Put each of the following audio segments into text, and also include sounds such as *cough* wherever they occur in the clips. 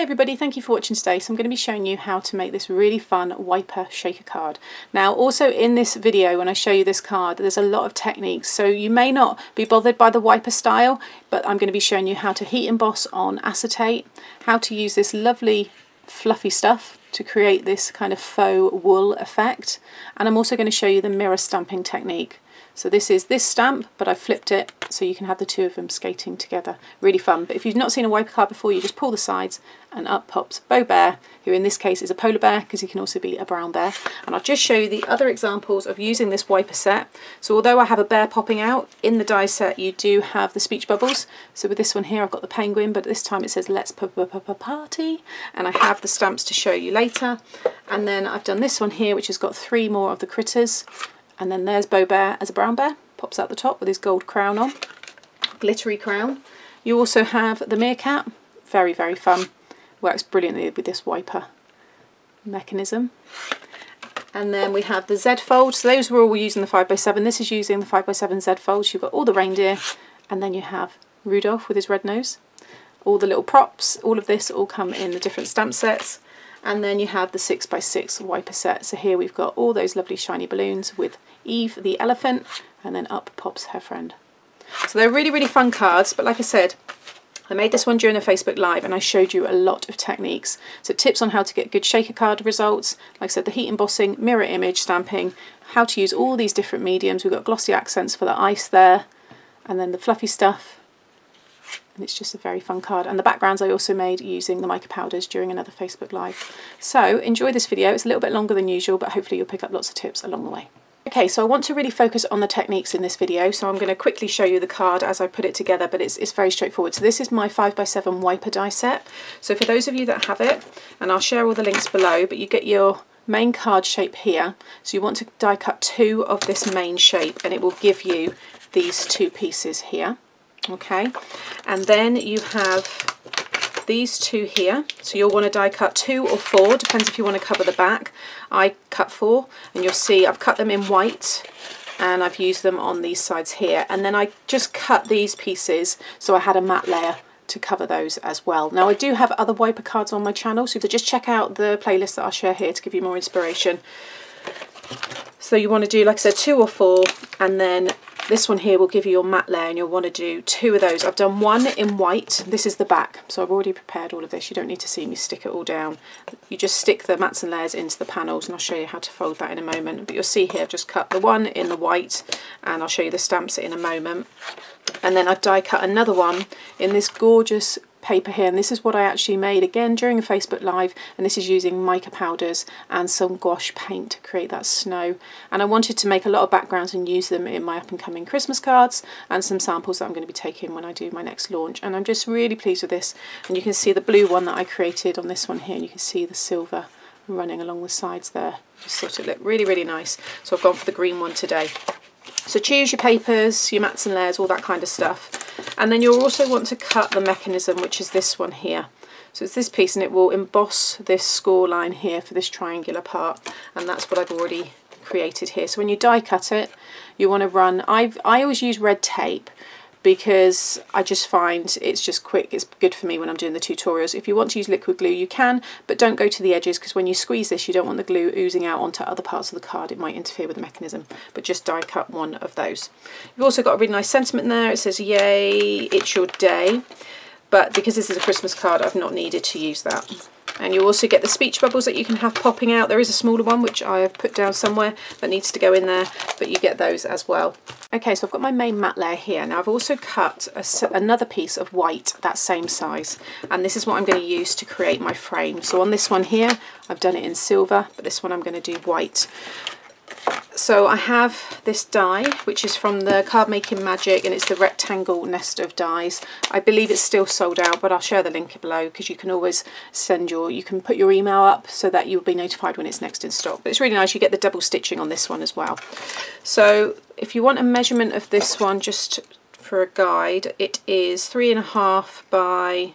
Hi everybody, thank you for watching today. So I'm going to be showing you how to make this really fun wiper shaker card. Now also in this video when I show you this card there's a lot of techniques so you may not be bothered by the wiper style but I'm going to be showing you how to heat emboss on acetate, how to use this lovely fluffy stuff to create this kind of faux wool effect and I'm also going to show you the mirror stamping technique. So this is this stamp, but I flipped it so you can have the two of them skating together. Really fun. But if you've not seen a wiper card before, you just pull the sides and up pops Bo Bear, who in this case is a polar bear because he can also be a brown bear. And I'll just show you the other examples of using this wiper set. So although I have a bear popping out, in the die set you do have the speech bubbles. So with this one here I've got the penguin, but this time it says let's p -p party. And I have the stamps to show you later. And then I've done this one here which has got three more of the critters and then there's Bo Bear as a brown bear, pops out the top with his gold crown on, glittery crown. You also have the meerkat, very, very fun. Works brilliantly with this wiper mechanism. And then we have the Z fold. So those were all using the 5x7. This is using the 5x7 Z folds. You've got all the reindeer and then you have Rudolph with his red nose. All the little props, all of this all come in the different stamp sets and then you have the 6x6 wiper set. So here we've got all those lovely shiny balloons with Eve the elephant and then up pops her friend. So they're really really fun cards but like I said I made this one during a Facebook Live and I showed you a lot of techniques. So tips on how to get good shaker card results, like I said, the heat embossing, mirror image stamping, how to use all these different mediums. We've got glossy accents for the ice there, and then the fluffy stuff, and it's just a very fun card. And the backgrounds I also made using the mica powders during another Facebook Live. So enjoy this video. It's a little bit longer than usual, but hopefully you'll pick up lots of tips along the way. Okay, so I want to really focus on the techniques in this video, so I'm going to quickly show you the card as I put it together, but it's, it's very straightforward. So this is my 5x7 wiper die set. So for those of you that have it, and I'll share all the links below, but you get your main card shape here. So you want to die cut two of this main shape, and it will give you these two pieces here okay and then you have these two here so you'll want to die cut two or four depends if you want to cover the back I cut four and you'll see I've cut them in white and I've used them on these sides here and then I just cut these pieces so I had a matte layer to cover those as well. Now I do have other wiper cards on my channel so just check out the playlist that I'll share here to give you more inspiration. So you want to do like I said two or four and then this one here will give you your matte layer and you'll want to do two of those. I've done one in white. This is the back. So I've already prepared all of this. You don't need to see me stick it all down. You just stick the mats and layers into the panels and I'll show you how to fold that in a moment. But you'll see here I've just cut the one in the white and I'll show you the stamps in a moment. And then I've die cut another one in this gorgeous paper here and this is what I actually made again during a Facebook live and this is using mica powders and some gouache paint to create that snow. And I wanted to make a lot of backgrounds and use them in my up and coming Christmas cards and some samples that I'm going to be taking when I do my next launch. And I'm just really pleased with this and you can see the blue one that I created on this one here and you can see the silver running along the sides there. Just thought it looked really really nice. So I've gone for the green one today so choose your papers, your mats and layers, all that kind of stuff and then you'll also want to cut the mechanism, which is this one here. So it's this piece and it will emboss this score line here for this triangular part. And that's what I've already created here. So when you die cut it, you want to run, I've, I always use red tape because I just find it's just quick, it's good for me when I'm doing the tutorials. If you want to use liquid glue you can, but don't go to the edges because when you squeeze this you don't want the glue oozing out onto other parts of the card, it might interfere with the mechanism, but just die cut one of those. You've also got a really nice sentiment there, it says yay, it's your day, but because this is a Christmas card I've not needed to use that. And you also get the speech bubbles that you can have popping out. There is a smaller one which I have put down somewhere that needs to go in there, but you get those as well. Okay, so I've got my main matte layer here. Now I've also cut a, another piece of white, that same size, and this is what I'm going to use to create my frame. So on this one here, I've done it in silver, but this one I'm going to do white. So I have this die, which is from the Card Making Magic, and it's the rectangle nest of dies. I believe it's still sold out, but I'll share the link below because you can always send your, you can put your email up so that you'll be notified when it's next in stock. But it's really nice, you get the double stitching on this one as well. So if you want a measurement of this one, just for a guide, it is three and a half by,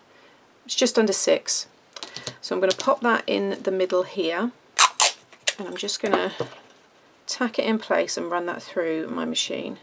it's just under six. So I'm going to pop that in the middle here, and I'm just going to tack it in place and run that through my machine.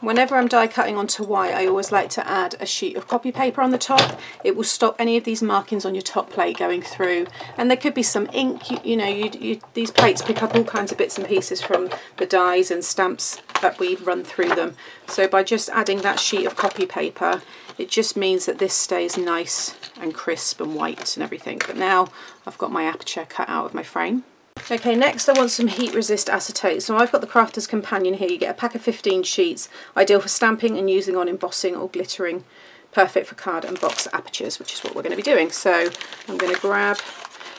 Whenever I'm die cutting onto white, I always like to add a sheet of copy paper on the top. It will stop any of these markings on your top plate going through. And there could be some ink, you, you know, you, you, these plates pick up all kinds of bits and pieces from the dies and stamps that we run through them. So by just adding that sheet of copy paper, it just means that this stays nice and crisp and white and everything. But now I've got my aperture cut out of my frame. Okay, next I want some heat resist acetate. So I've got the Crafter's Companion here. You get a pack of 15 sheets, ideal for stamping and using on embossing or glittering. Perfect for card and box apertures, which is what we're going to be doing. So I'm going to grab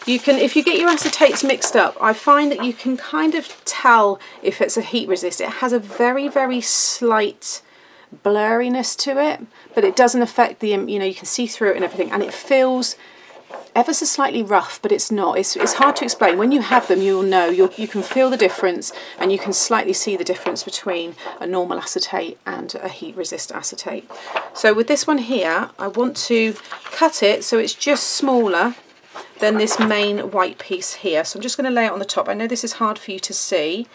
you can, if you get your acetates mixed up, I find that you can kind of tell if it's a heat resist. It has a very, very slight blurriness to it, but it doesn't affect the, you know, you can see through it and everything, and it feels ever so slightly rough, but it's not. It's, it's hard to explain. When you have them, you'll know. You'll, you can feel the difference and you can slightly see the difference between a normal acetate and a heat resist acetate. So with this one here, I want to cut it so it's just smaller than this main white piece here. So I'm just going to lay it on the top. I know this is hard for you to see,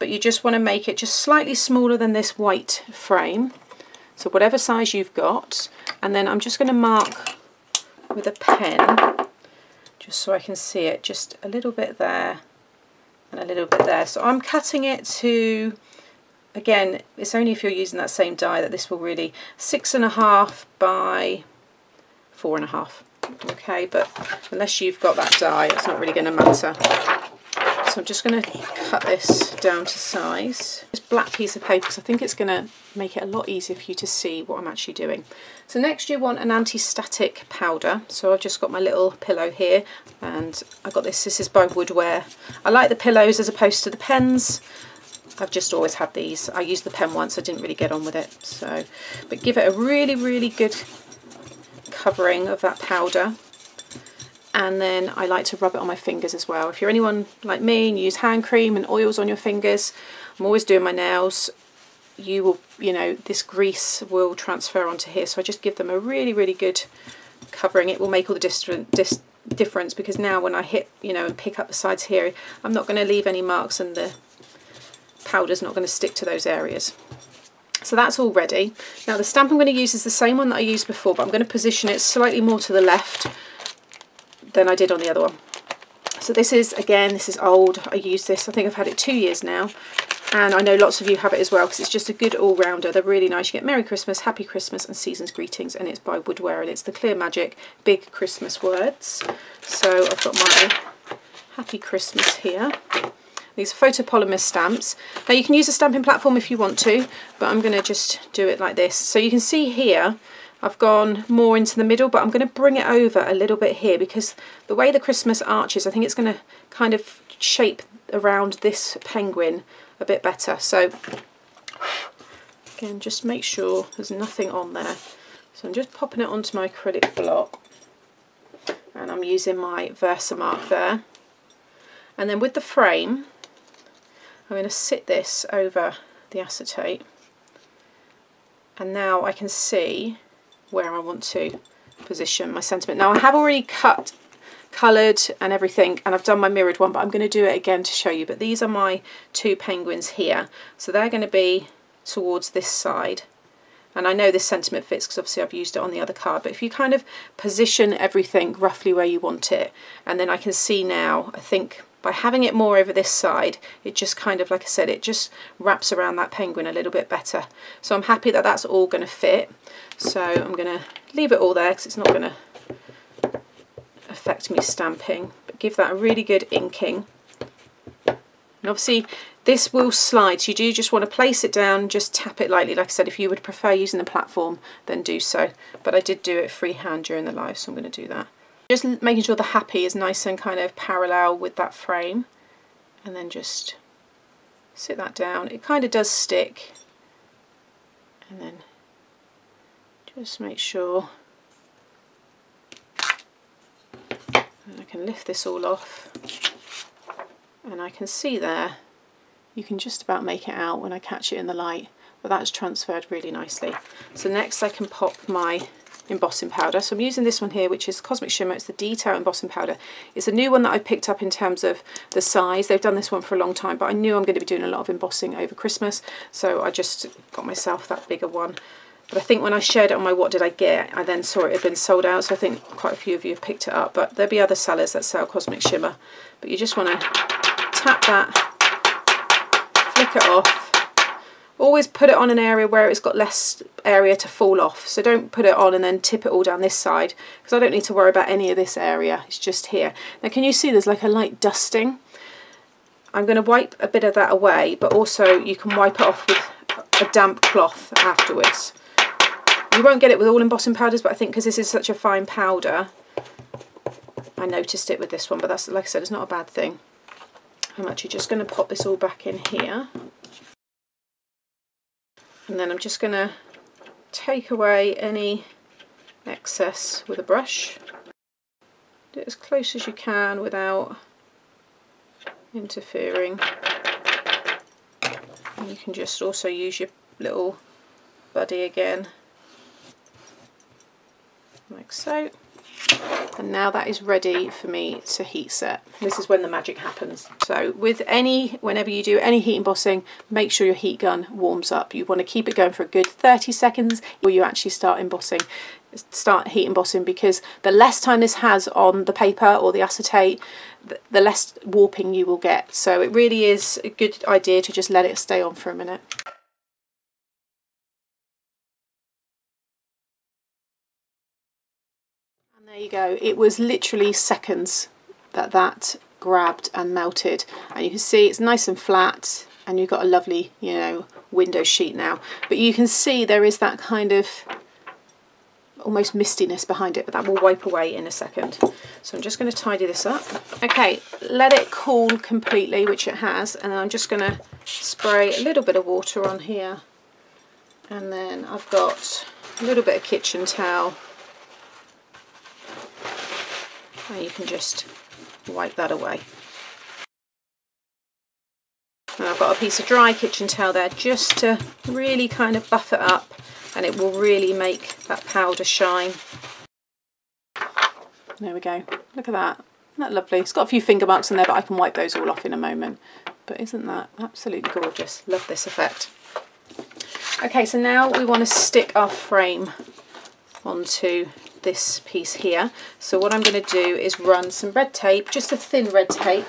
but you just want to make it just slightly smaller than this white frame. So whatever size you've got. And then I'm just going to mark with a pen just so I can see it just a little bit there and a little bit there. So I'm cutting it to again it's only if you're using that same die that this will really six and a half by four and a half. Okay but unless you've got that die it's not really going to matter so I'm just going to cut this down to size. This black piece of paper because I think it's going to make it a lot easier for you to see what I'm actually doing. So next you want an anti-static powder. So I've just got my little pillow here and I got this, this is by Woodware. I like the pillows as opposed to the pens. I've just always had these. I used the pen once, I didn't really get on with it. So, But give it a really, really good covering of that powder and then I like to rub it on my fingers as well. If you're anyone like me and you use hand cream and oils on your fingers, I'm always doing my nails, you will, you know, this grease will transfer onto here. So I just give them a really, really good covering. It will make all the different difference because now when I hit, you know, and pick up the sides here, I'm not going to leave any marks and the powder's not going to stick to those areas. So that's all ready. Now the stamp I'm going to use is the same one that I used before, but I'm going to position it slightly more to the left than I did on the other one. So this is, again, this is old. I use this, I think I've had it two years now. And I know lots of you have it as well because it's just a good all-rounder. They're really nice. You get Merry Christmas, Happy Christmas and Season's Greetings and it's by Woodware and it's the Clear Magic Big Christmas Words. So I've got my Happy Christmas here. These photopolymer stamps. Now you can use a stamping platform if you want to, but I'm going to just do it like this. So you can see here I've gone more into the middle, but I'm going to bring it over a little bit here because the way the Christmas arches, I think it's going to kind of shape around this penguin a bit better. So again, just make sure there's nothing on there. So I'm just popping it onto my acrylic block and I'm using my Versamark there. And then with the frame, I'm going to sit this over the acetate and now I can see where I want to position my sentiment. Now I have already cut, coloured and everything and I've done my mirrored one but I'm going to do it again to show you. But these are my two penguins here. So they're going to be towards this side. And I know this sentiment fits because obviously I've used it on the other card. But if you kind of position everything roughly where you want it and then I can see now, I think by having it more over this side it just kind of like I said it just wraps around that penguin a little bit better so I'm happy that that's all going to fit so I'm going to leave it all there because it's not going to affect me stamping. But give that a really good inking. And obviously this will slide. So you do just want to place it down just tap it lightly. Like I said if you would prefer using the platform then do so. But I did do it freehand during the live so I'm going to do that. Just making sure the happy is nice and kind of parallel with that frame. And then just sit that down. It kind of does stick. And then just make sure I can lift this all off and I can see there you can just about make it out when I catch it in the light but that's transferred really nicely. So next I can pop my embossing powder. So I'm using this one here, which is Cosmic Shimmer. It's the Detail embossing powder. It's a new one that I picked up in terms of the size. They've done this one for a long time, but I knew I'm going to be doing a lot of embossing over Christmas, so I just got myself that bigger one. But I think when I shared it on my What Did I Get, I then saw it had been sold out, so I think quite a few of you have picked it up. But there'll be other sellers that sell Cosmic Shimmer. But you just want to tap that, flick it off, Always put it on an area where it's got less area to fall off. So don't put it on and then tip it all down this side because I don't need to worry about any of this area. It's just here. Now can you see there's like a light dusting? I'm going to wipe a bit of that away but also you can wipe it off with a damp cloth afterwards. You won't get it with all embossing powders but I think because this is such a fine powder I noticed it with this one but that's like I said it's not a bad thing. I'm actually just going to pop this all back in here and then I'm just going to take away any excess with a brush. Do it as close as you can without interfering. And you can just also use your little buddy again, like so and now that is ready for me to heat set. This is when the magic happens. So with any, whenever you do any heat embossing, make sure your heat gun warms up. You want to keep it going for a good 30 seconds before you actually start embossing start heat embossing because the less time this has on the paper or the acetate the less warping you will get so it really is a good idea to just let it stay on for a minute There you go. It was literally seconds that that grabbed and melted. And you can see it's nice and flat and you've got a lovely, you know, window sheet now. But you can see there is that kind of almost mistiness behind it, but that will wipe away in a second. So I'm just going to tidy this up. Okay, let it cool completely, which it has, and I'm just going to spray a little bit of water on here. And then I've got a little bit of kitchen towel you can just wipe that away. And I've got a piece of dry kitchen towel there just to really kind of buff it up and it will really make that powder shine. There we go, look at that, isn't that lovely? It's got a few finger marks in there but I can wipe those all off in a moment. But isn't that absolutely gorgeous? Love this effect. Okay, so now we want to stick our frame onto this piece here. So what I'm going to do is run some red tape, just a thin red tape.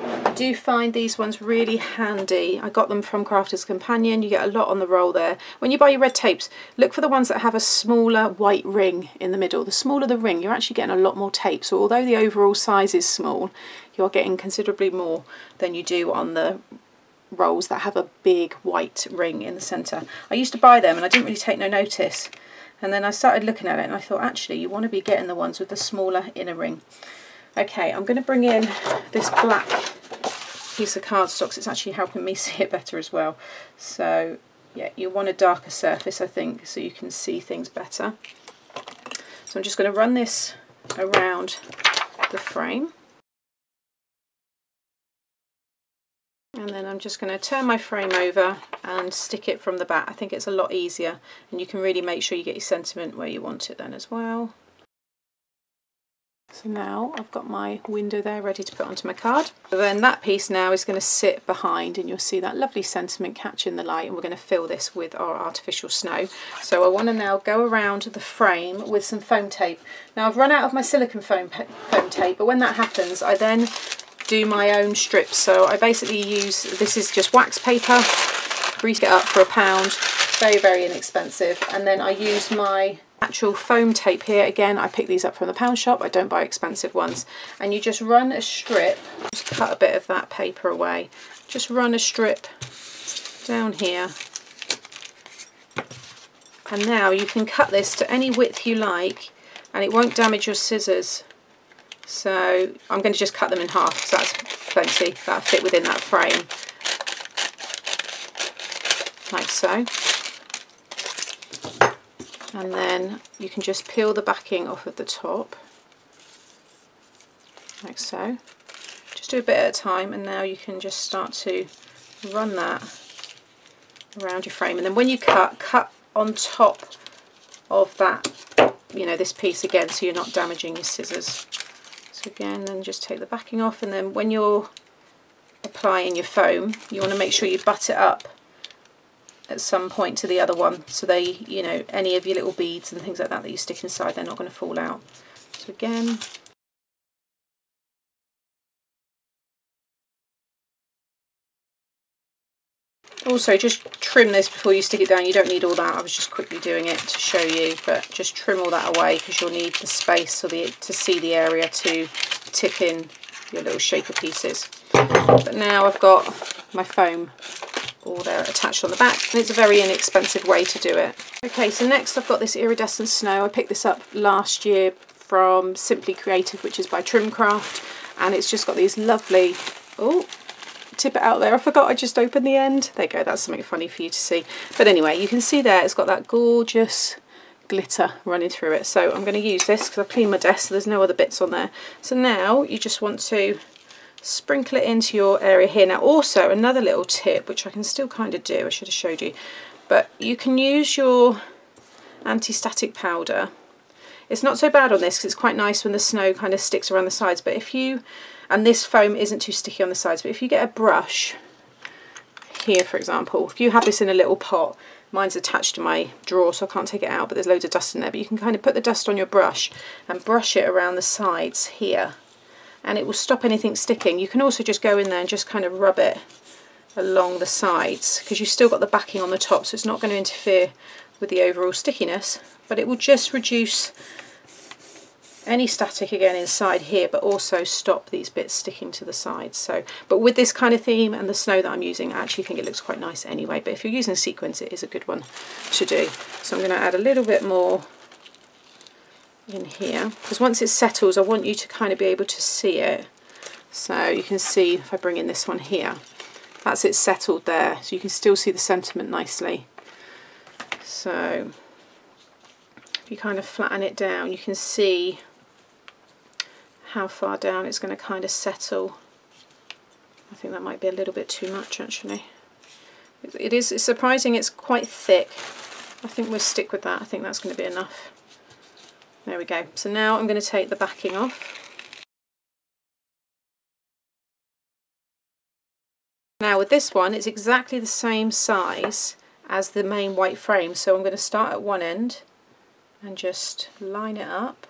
I do find these ones really handy. I got them from Crafter's Companion. You get a lot on the roll there. When you buy your red tapes, look for the ones that have a smaller white ring in the middle. The smaller the ring, you're actually getting a lot more tape. So although the overall size is small, you're getting considerably more than you do on the rolls that have a big white ring in the centre. I used to buy them and I didn't really take no notice and then I started looking at it and I thought actually you want to be getting the ones with the smaller inner ring. Okay, I'm going to bring in this black piece of cardstock. It's actually helping me *laughs* see it better as well. So yeah, you want a darker surface I think so you can see things better. So I'm just going to run this around the frame. And then I'm just going to turn my frame over and stick it from the back. I think it's a lot easier and you can really make sure you get your sentiment where you want it then as well. So now I've got my window there ready to put onto my card. Then that piece now is going to sit behind and you'll see that lovely sentiment catching the light and we're going to fill this with our artificial snow. So I want to now go around the frame with some foam tape. Now I've run out of my silicone foam, foam tape but when that happens I then do my own strips. So I basically use, this is just wax paper, grease it up for a pound, very, very inexpensive. And then I use my actual foam tape here. Again, I pick these up from the pound shop. I don't buy expensive ones. And you just run a strip, just cut a bit of that paper away. Just run a strip down here. And now you can cut this to any width you like and it won't damage your scissors. So I'm going to just cut them in half because that's plenty. That'll fit within that frame. Like so. And then you can just peel the backing off of the top. Like so. Just do a bit at a time and now you can just start to run that around your frame. And then when you cut, cut on top of that you know, this piece again so you're not damaging your scissors. Again, then just take the backing off and then when you're applying your foam, you want to make sure you butt it up at some point to the other one so they, you know, any of your little beads and things like that that you stick inside, they're not going to fall out. So again, Also just trim this before you stick it down. You don't need all that. I was just quickly doing it to show you, but just trim all that away because you'll need the space or the, to see the area to tip in your little shaker pieces. But now I've got my foam all there attached on the back and it's a very inexpensive way to do it. Okay, so next I've got this iridescent snow. I picked this up last year from Simply Creative, which is by Trimcraft, and it's just got these lovely, oh, tip it out there. I forgot I just opened the end. There you go, that's something funny for you to see. But anyway, you can see there it's got that gorgeous glitter running through it. So I'm going to use this because I've cleaned my desk so there's no other bits on there. So now you just want to sprinkle it into your area here. Now also another little tip which I can still kind of do, I should have showed you, but you can use your anti-static powder. It's not so bad on this because it's quite nice when the snow kind of sticks around the sides but if you and this foam isn't too sticky on the sides but if you get a brush here for example if you have this in a little pot mine's attached to my drawer so I can't take it out but there's loads of dust in there but you can kind of put the dust on your brush and brush it around the sides here and it will stop anything sticking. You can also just go in there and just kind of rub it along the sides because you've still got the backing on the top so it's not going to interfere with the overall stickiness but it will just reduce any static again inside here but also stop these bits sticking to the sides so but with this kind of theme and the snow that I'm using I actually think it looks quite nice anyway. But if you're using sequins it is a good one to do. So I'm going to add a little bit more in here because once it settles I want you to kind of be able to see it. So you can see if I bring in this one here that's it settled there. So you can still see the sentiment nicely. So if you kind of flatten it down you can see how far down it's going to kind of settle. I think that might be a little bit too much actually. It is it's surprising it's quite thick. I think we'll stick with that. I think that's going to be enough. There we go. So now I'm going to take the backing off. Now with this one it's exactly the same size as the main white frame so I'm going to start at one end and just line it up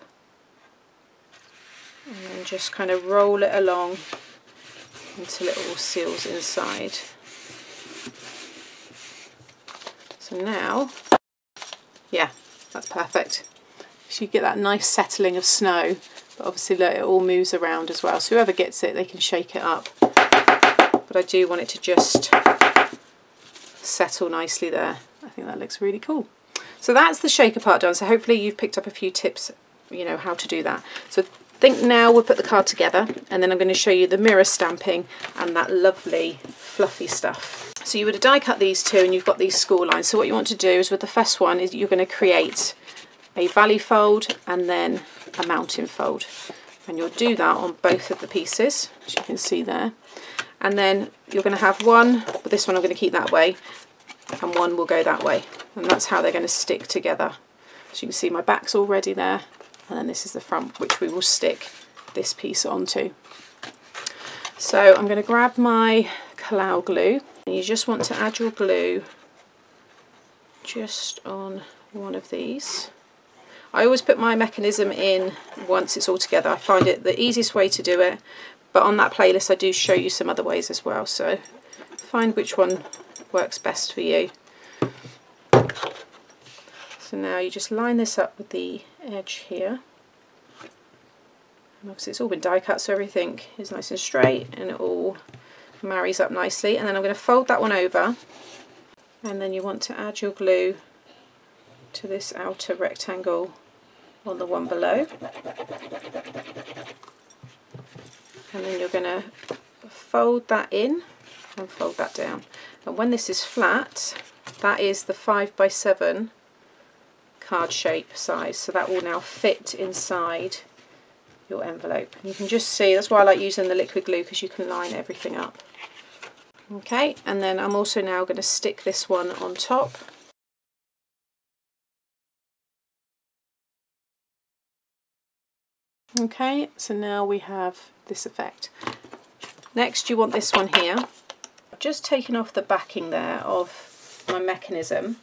and then just kind of roll it along until it all seals inside. So now, yeah, that's perfect. So you get that nice settling of snow, but obviously look, it all moves around as well. So whoever gets it, they can shake it up. But I do want it to just settle nicely there. I think that looks really cool. So that's the shaker part done. So hopefully you've picked up a few tips, you know, how to do that. So think now we'll put the card together and then I'm going to show you the mirror stamping and that lovely fluffy stuff. So you would have die cut these two and you've got these score lines. So what you want to do is with the first one is you're going to create a valley fold and then a mountain fold. And you'll do that on both of the pieces, as you can see there. And then you're going to have one, but this one I'm going to keep that way, and one will go that way. And that's how they're going to stick together. So you can see my back's already there and then this is the front which we will stick this piece onto. So I'm going to grab my Collall glue and you just want to add your glue just on one of these. I always put my mechanism in once it's all together. I find it the easiest way to do it but on that playlist I do show you some other ways as well so find which one works best for you. So now you just line this up with the edge here. And obviously it's all been die cut so everything is nice and straight and it all marries up nicely. And then I'm going to fold that one over and then you want to add your glue to this outer rectangle on the one below. And then you're going to fold that in and fold that down. And when this is flat, that is the 5 by 7 card shape size so that will now fit inside your envelope you can just see that's why I like using the liquid glue because you can line everything up okay and then I'm also now going to stick this one on top Okay, so now we have this effect. Next you want this one here. Just taken off the backing there of my mechanism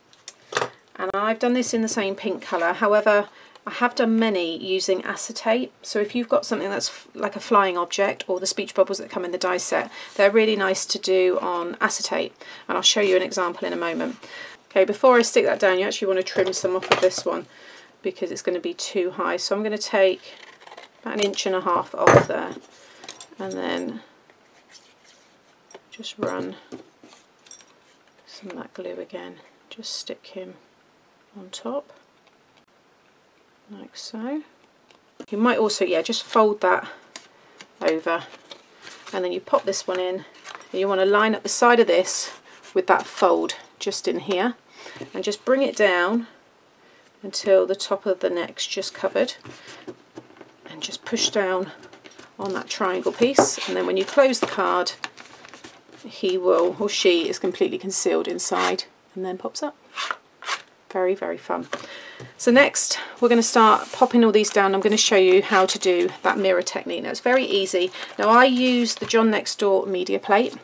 and I've done this in the same pink colour. However I have done many using acetate. So if you've got something that's like a flying object or the speech bubbles that come in the die set they're really nice to do on acetate. And I'll show you an example in a moment. Okay before I stick that down you actually want to trim some off of this one because it's going to be too high. So I'm going to take about an inch and a half off there and then just run some of that glue again. Just stick him on top like so you might also yeah just fold that over and then you pop this one in and you want to line up the side of this with that fold just in here and just bring it down until the top of the neck's just covered and just push down on that triangle piece and then when you close the card he will or she is completely concealed inside and then pops up. Very, very fun. So next we're going to start popping all these down. I'm going to show you how to do that mirror technique. Now it's very easy. Now I use the John Next Door media plate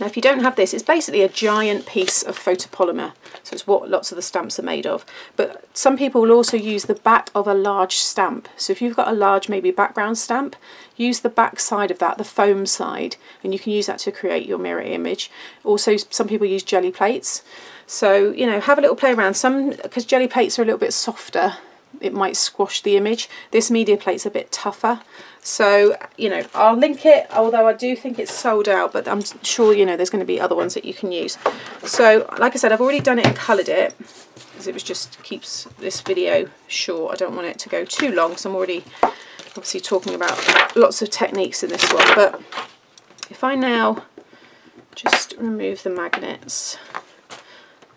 now if you don't have this, it's basically a giant piece of photopolymer. So it's what lots of the stamps are made of. But some people will also use the back of a large stamp. So if you've got a large maybe background stamp, use the back side of that, the foam side, and you can use that to create your mirror image. Also some people use jelly plates. So, you know, have a little play around. Some, because jelly plates are a little bit softer, it might squash the image. This media plate's a bit tougher. So, you know, I'll link it, although I do think it's sold out, but I'm sure, you know, there's going to be other ones that you can use. So, like I said, I've already done it and coloured it, because it was just keeps this video short. I don't want it to go too long, because I'm already obviously talking about lots of techniques in this one. But if I now just remove the magnets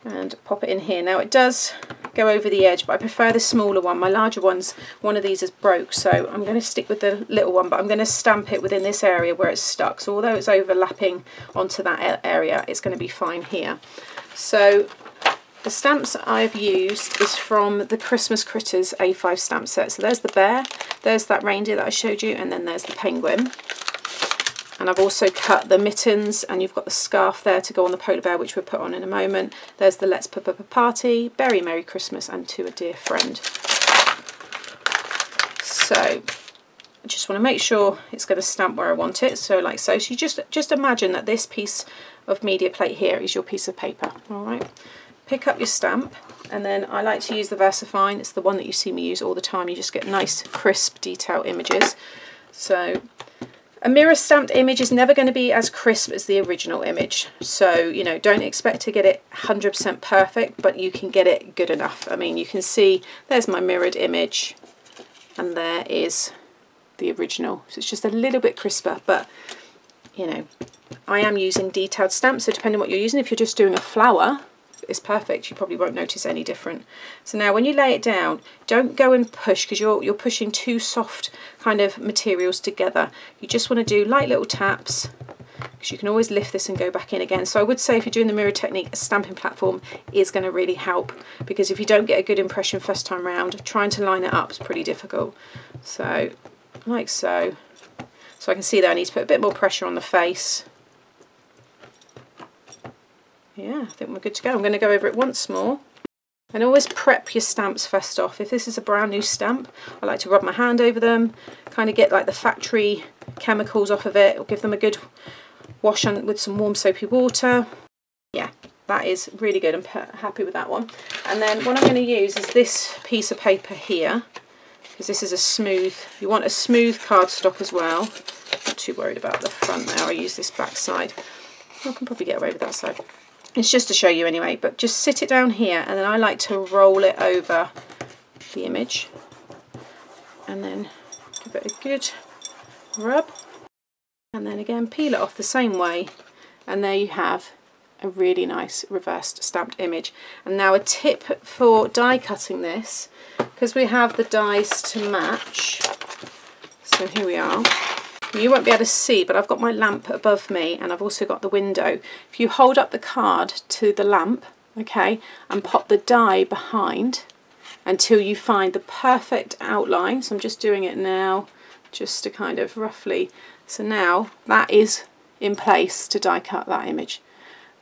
and pop it in here. Now it does go over the edge but I prefer the smaller one. My larger ones, one of these is broke so I'm going to stick with the little one but I'm going to stamp it within this area where it's stuck. So although it's overlapping onto that area it's going to be fine here. So the stamps I've used is from the Christmas Critters A5 stamp set. So there's the bear, there's that reindeer that I showed you and then there's the penguin and I've also cut the mittens and you've got the scarf there to go on the polar bear which we'll put on in a moment. There's the Let's Pop Up a Party, Very Merry Christmas and To a Dear Friend. So I just want to make sure it's going to stamp where I want it so like so. So you just, just imagine that this piece of media plate here is your piece of paper. Alright, pick up your stamp and then I like to use the VersaFine. It's the one that you see me use all the time. You just get nice crisp detail images. So a mirror stamped image is never going to be as crisp as the original image. So, you know, don't expect to get it 100% perfect, but you can get it good enough. I mean, you can see there's my mirrored image and there is the original. So it's just a little bit crisper, but, you know, I am using detailed stamps. So depending on what you're using, if you're just doing a flower, is perfect. You probably won't notice any different. So now when you lay it down, don't go and push because you're, you're pushing two soft kind of materials together. You just want to do light little taps because you can always lift this and go back in again. So I would say if you're doing the mirror technique, a stamping platform is going to really help because if you don't get a good impression first time round, trying to line it up is pretty difficult. So like so. So I can see that I need to put a bit more pressure on the face yeah, I think we're good to go. I'm going to go over it once more. And always prep your stamps first off. If this is a brand new stamp, I like to rub my hand over them, kind of get like the factory chemicals off of it, or give them a good wash on with some warm soapy water. Yeah, that is really good. I'm happy with that one. And then what I'm going to use is this piece of paper here, because this is a smooth, you want a smooth cardstock as well. I'm Not too worried about the front there, I use this back side. I can probably get away with that side. It's just to show you anyway, but just sit it down here and then I like to roll it over the image. And then give it a good rub. And then again peel it off the same way. And there you have a really nice reversed stamped image. And now a tip for die cutting this, because we have the dies to match, so here we are, you won't be able to see, but I've got my lamp above me and I've also got the window. If you hold up the card to the lamp, okay, and pop the die behind until you find the perfect outline. So I'm just doing it now just to kind of roughly. So now that is in place to die cut that image.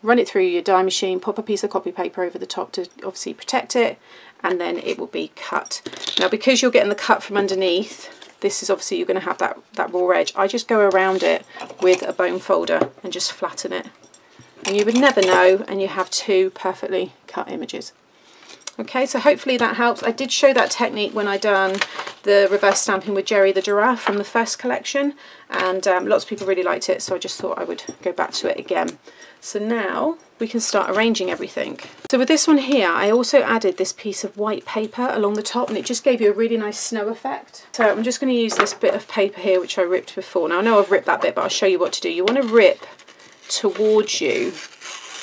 Run it through your die machine, pop a piece of copy paper over the top to obviously protect it and then it will be cut. Now because you're getting the cut from underneath this is obviously you're going to have that, that raw edge. I just go around it with a bone folder and just flatten it. And you would never know and you have two perfectly cut images. Okay, so hopefully that helps. I did show that technique when I done the reverse stamping with Jerry the Giraffe from the first collection and um, lots of people really liked it so I just thought I would go back to it again. So now we can start arranging everything. So with this one here, I also added this piece of white paper along the top and it just gave you a really nice snow effect. So I'm just going to use this bit of paper here, which I ripped before. Now I know I've ripped that bit, but I'll show you what to do. You want to rip towards you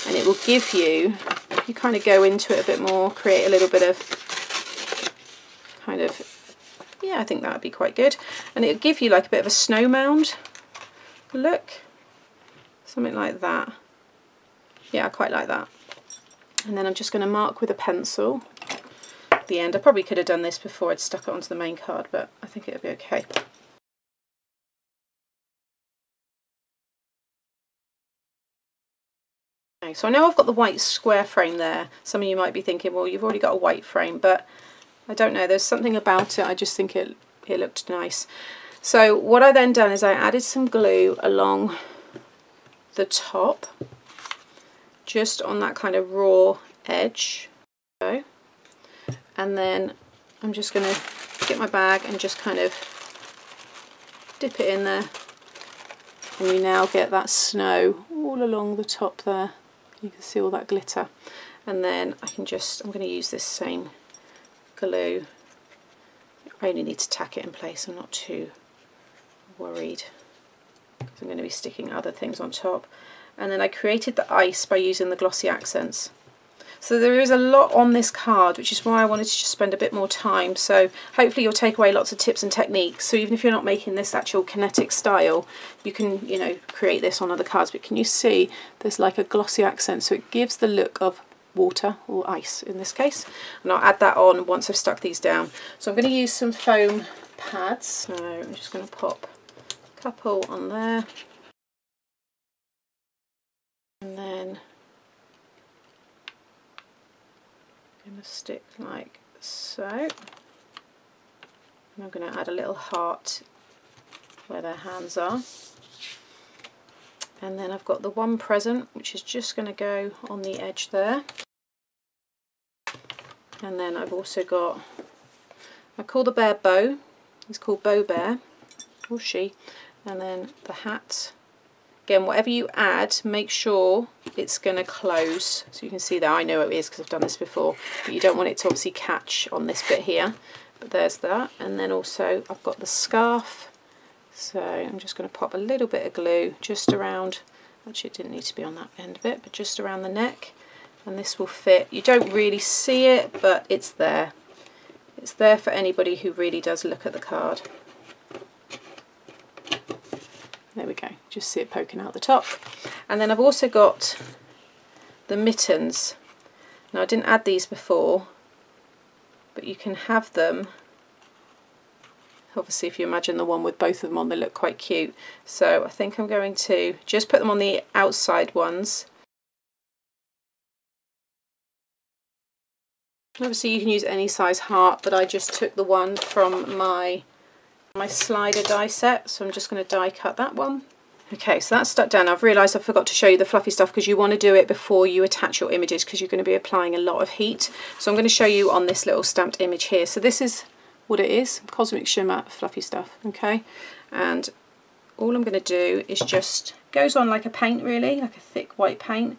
and it will give you, you kind of go into it a bit more, create a little bit of kind of, yeah, I think that would be quite good. And it'll give you like a bit of a snow mound look, something like that yeah, I quite like that. And then I'm just going to mark with a pencil the end. I probably could have done this before I'd stuck it onto the main card, but I think it'll be okay. So I know I've got the white square frame there. Some of you might be thinking, well, you've already got a white frame, but I don't know. There's something about it. I just think it, it looked nice. So what I then done is I added some glue along the top just on that kind of raw edge. So, and then I'm just going to get my bag and just kind of dip it in there and you now get that snow all along the top there. You can see all that glitter. And then I can just, I'm going to use this same glue. I only need to tack it in place, I'm not too worried I'm going to be sticking other things on top and then I created the ice by using the glossy accents. So there is a lot on this card, which is why I wanted to just spend a bit more time. So hopefully you'll take away lots of tips and techniques. So even if you're not making this actual kinetic style, you can, you know, create this on other cards. But can you see there's like a glossy accent? So it gives the look of water or ice in this case. And I'll add that on once I've stuck these down. So I'm going to use some foam pads. So I'm just going to pop a couple on there and then I'm going to stick like so. And I'm going to add a little heart where their hands are. And then I've got the one present which is just going to go on the edge there. And then I've also got I call the bear Bo. He's called Bo Bear. Or she. And then the hat Again, whatever you add, make sure it's going to close. So you can see that I know it is because I've done this before. But you don't want it to obviously catch on this bit here. But there's that. And then also I've got the scarf. So I'm just going to pop a little bit of glue just around, actually it didn't need to be on that end bit, but just around the neck. And this will fit. You don't really see it, but it's there. It's there for anybody who really does look at the card. There we go, just see it poking out the top. And then I've also got the mittens. Now I didn't add these before, but you can have them obviously if you imagine the one with both of them on they look quite cute so I think I'm going to just put them on the outside ones obviously you can use any size heart but I just took the one from my my slider die set so I'm just going to die cut that one. Okay so that's stuck down. I've realized I forgot to show you the fluffy stuff because you want to do it before you attach your images because you're going to be applying a lot of heat. So I'm going to show you on this little stamped image here. So this is what it is cosmic shimmer fluffy stuff okay? And all I'm going to do is just goes on like a paint really like a thick white paint.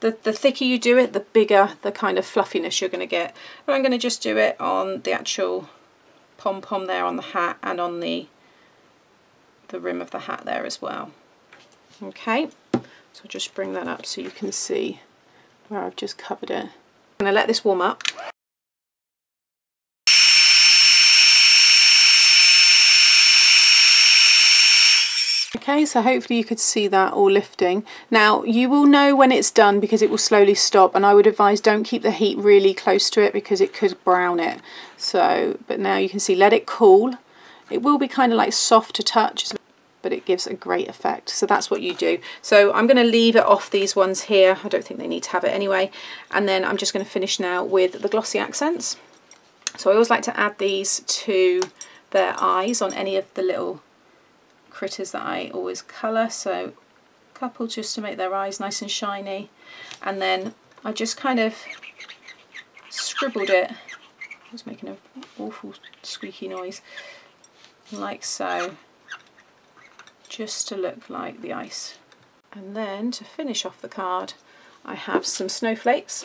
The, the thicker you do it the bigger the kind of fluffiness you're going to get. But I'm going to just do it on the actual pom-pom there on the hat and on the the rim of the hat there as well. Okay, so I'll just bring that up so you can see where I've just covered it. I'm going to let this warm up. Okay, so hopefully you could see that all lifting. Now, you will know when it's done because it will slowly stop and I would advise don't keep the heat really close to it because it could brown it. So, but now you can see, let it cool. It will be kind of like soft to touch, but it gives a great effect. So that's what you do. So I'm going to leave it off these ones here. I don't think they need to have it anyway. And then I'm just going to finish now with the glossy accents. So I always like to add these to their eyes on any of the little critters that I always colour. So a couple just to make their eyes nice and shiny. And then I just kind of scribbled it. I was making an awful squeaky noise. Like so. Just to look like the ice. And then to finish off the card, I have some snowflakes.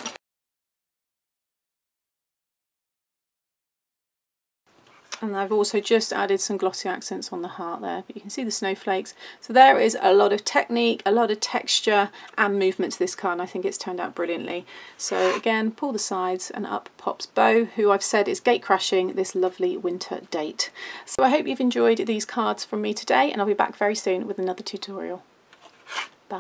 And I've also just added some glossy accents on the heart there but you can see the snowflakes. So there is a lot of technique a lot of texture and movement to this card and I think it's turned out brilliantly. So again pull the sides and up pops Bo who I've said is gate crashing this lovely winter date. So I hope you've enjoyed these cards from me today and I'll be back very soon with another tutorial. Bye